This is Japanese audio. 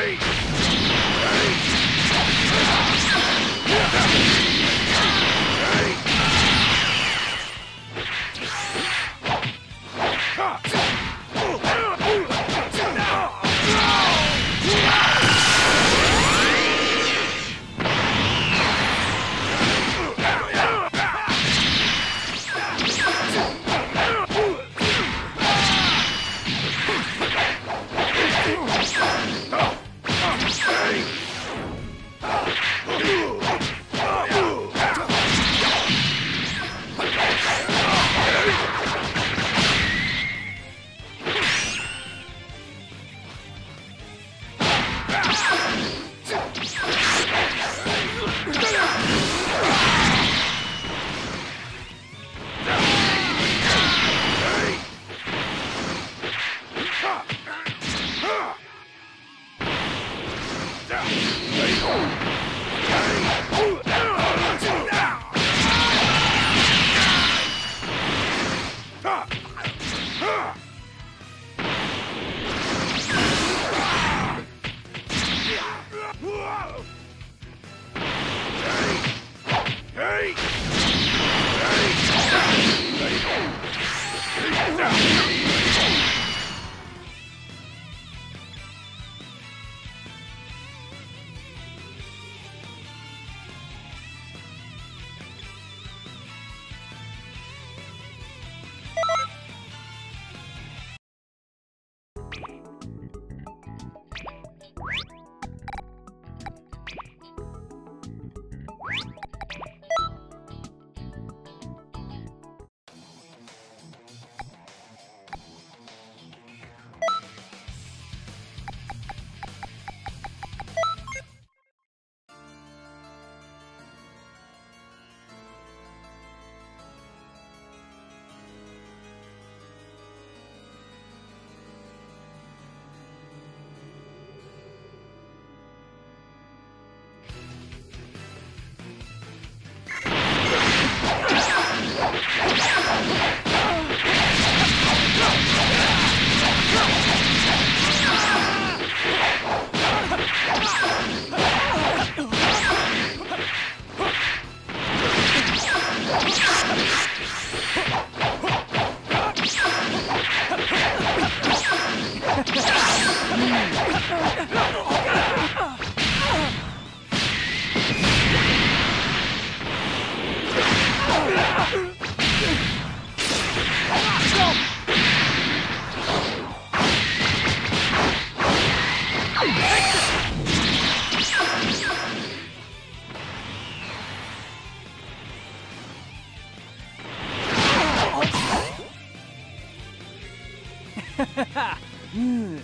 me! Hey! うん。